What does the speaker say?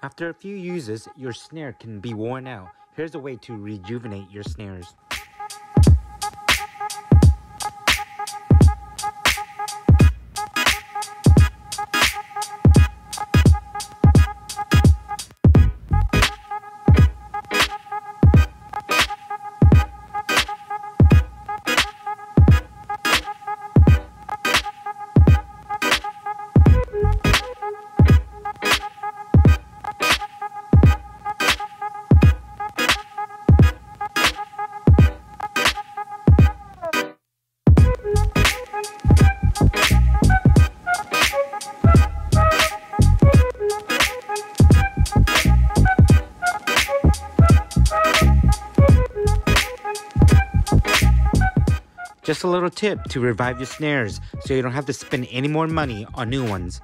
After a few uses, your snare can be worn out. Here's a way to rejuvenate your snares. Just a little tip to revive your snares so you don't have to spend any more money on new ones.